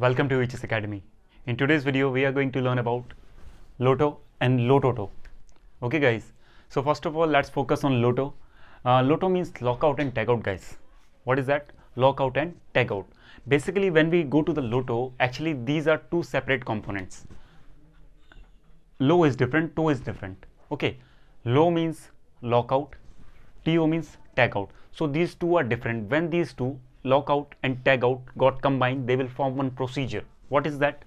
Welcome to EHS Academy. In today's video, we are going to learn about LOTO and LOTOTO. Okay, guys. So first of all, let's focus on LOTO. Uh, LOTO means lockout and tagout, guys. What is that? Lockout and tagout. Basically, when we go to the LOTO, actually these are two separate components. Low is different, to is different. Okay, low means lockout, TO means tagout. So these two are different. When these two lockout and tagout got combined, they will form one procedure. What is that?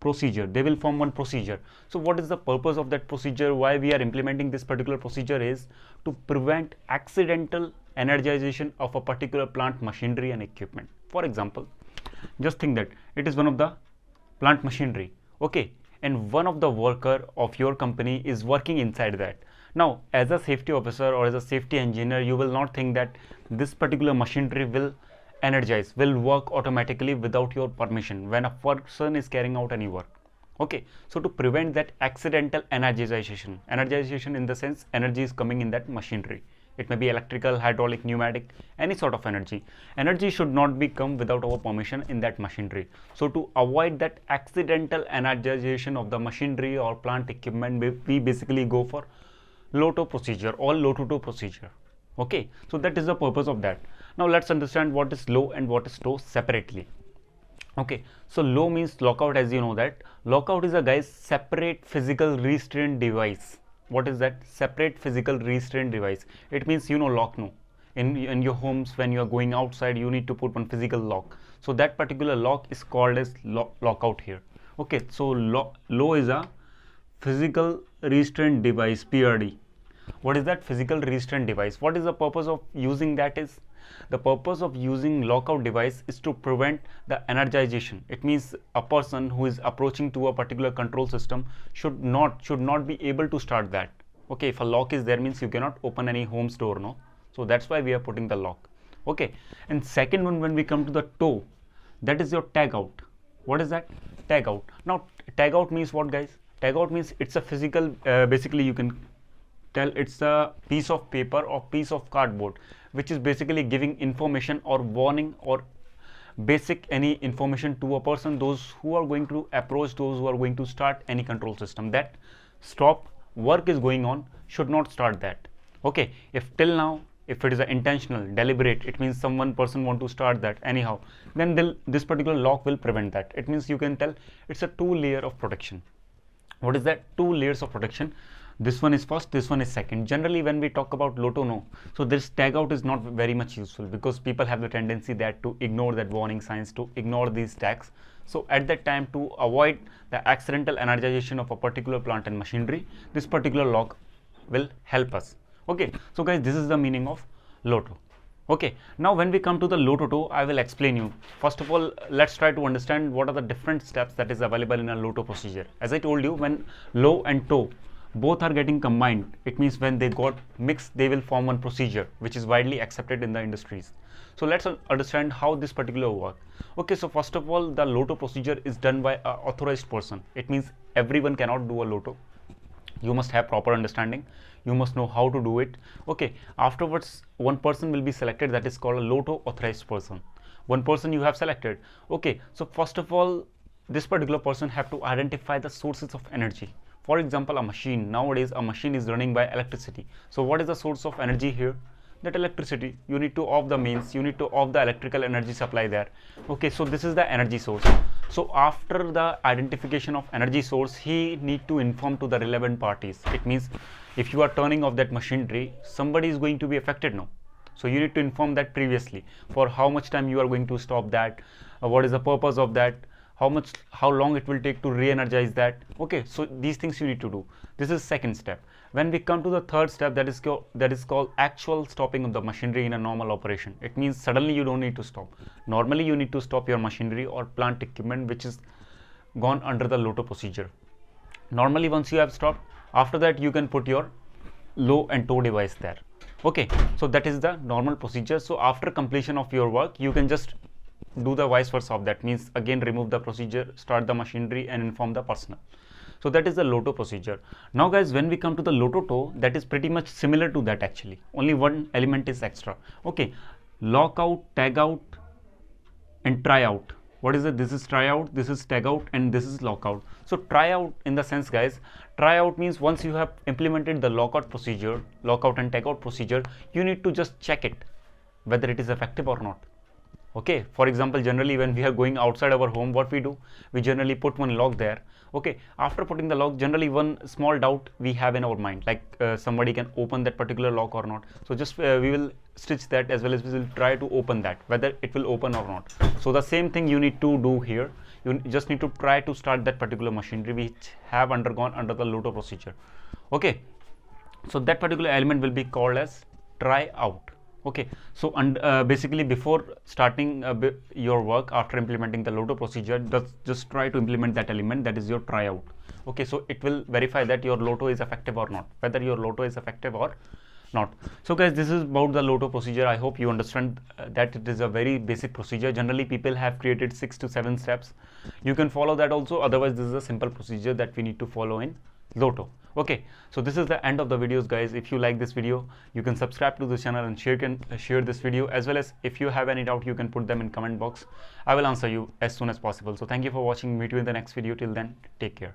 Procedure. They will form one procedure. So what is the purpose of that procedure? Why we are implementing this particular procedure is to prevent accidental energization of a particular plant machinery and equipment. For example, just think that it is one of the plant machinery. Okay, and one of the worker of your company is working inside that now as a safety officer or as a safety engineer you will not think that this particular machinery will energize will work automatically without your permission when a person is carrying out any work. Okay so to prevent that accidental energization energization in the sense energy is coming in that machinery it may be electrical hydraulic pneumatic any sort of energy. Energy should not be come without our permission in that machinery so to avoid that accidental energization of the machinery or plant equipment we basically go for LOTO procedure or LOTOTO procedure. Okay? So that is the purpose of that. Now let's understand what is low and what is TO separately. Okay? So low means lockout as you know that. Lockout is a guy's separate physical restraint device. What is that? Separate physical restraint device. It means you know lock no. In in your homes when you are going outside you need to put one physical lock. So that particular lock is called as lock, lockout here. Okay? So lo low is a physical restraint device prd what is that physical restraint device? What is the purpose of using that is? The purpose of using lockout device is to prevent the energization. It means a person who is approaching to a particular control system should not should not be able to start that. Okay if a lock is there means you cannot open any home's door no? So that's why we are putting the lock. Okay and second one when we come to the TO that is your tag out. What is that? Tag out. Now tag out means what guys? Tag out means it's a physical uh, basically you can tell it's a piece of paper or piece of cardboard which is basically giving information or warning or basic any information to a person those who are going to approach those who are going to start any control system. That stop work is going on should not start that. Okay if till now if it is a intentional deliberate it means someone person want to start that anyhow then this particular lock will prevent that. It means you can tell it's a two layer of protection. What is that? Two layers of protection this one is first this one is second. Generally when we talk about LOTO no. So this tag out is not very much useful because people have the tendency that to ignore that warning signs to ignore these tags. So at that time to avoid the accidental energization of a particular plant and machinery this particular lock will help us. Okay. So guys this is the meaning of LOTO. Okay. Now when we come to the LOTOTO I will explain you. First of all let's try to understand what are the different steps that is available in a LOTO procedure. As I told you when low and TO both are getting combined. It means when they got mixed they will form one procedure which is widely accepted in the industries. So let's understand how this particular work. Okay so first of all the LOTO procedure is done by a authorized person. It means everyone cannot do a LOTO you must have proper understanding. You must know how to do it. Okay afterwards one person will be selected that is called a LOTO authorized person. One person you have selected. Okay so first of all this particular person have to identify the sources of energy for example a machine. Nowadays a machine is running by electricity. So what is the source of energy here? That electricity. You need to off the mains you need to off the electrical energy supply there. Okay so this is the energy source. So after the identification of energy source he need to inform to the relevant parties. It means if you are turning off that machinery somebody is going to be affected now so you need to inform that previously. For how much time you are going to stop that? Uh, what is the purpose of that how much how long it will take to re-energize that. Okay so these things you need to do. This is second step. When we come to the third step that is that is called actual stopping of the machinery in a normal operation. It means suddenly you don't need to stop. Normally you need to stop your machinery or plant equipment which is gone under the LOTO procedure. Normally once you have stopped after that you can put your low and TO device there. Okay so that is the normal procedure. So after completion of your work you can just do the vice versa of that. Means again remove the procedure start the machinery and inform the personnel. So that is the LOTO procedure. Now guys when we come to the LOTOTO that is pretty much similar to that actually. Only one element is extra. Okay lockout tag out and try out. What is it? This is tryout this is tagout and this is lockout so tryout in the sense guys tryout means once you have implemented the lockout procedure lockout and tagout procedure you need to just check it whether it is effective or not okay for example generally when we are going outside our home what we do? We generally put one lock there. Okay after putting the lock generally one small doubt we have in our mind like uh, somebody can open that particular lock or not. So just uh, we will stitch that as well as we will try to open that whether it will open or not. So the same thing you need to do here. You just need to try to start that particular machinery which have undergone under the LOTO procedure. Okay so that particular element will be called as try out okay so and uh, basically before starting uh, your work after implementing the LOTO procedure just just try to implement that element that is your tryout. Okay so it will verify that your LOTO is effective or not whether your LOTO is effective or not. So guys this is about the LOTO procedure. I hope you understand uh, that it is a very basic procedure. Generally people have created six to seven steps. You can follow that also. Otherwise this is a simple procedure that we need to follow in LOTO okay so this is the end of the videos guys. If you like this video you can subscribe to this channel and share can uh, share this video as well as if you have any doubt you can put them in comment box. I will answer you as soon as possible. So thank you for watching. Meet you in the next video. Till then take care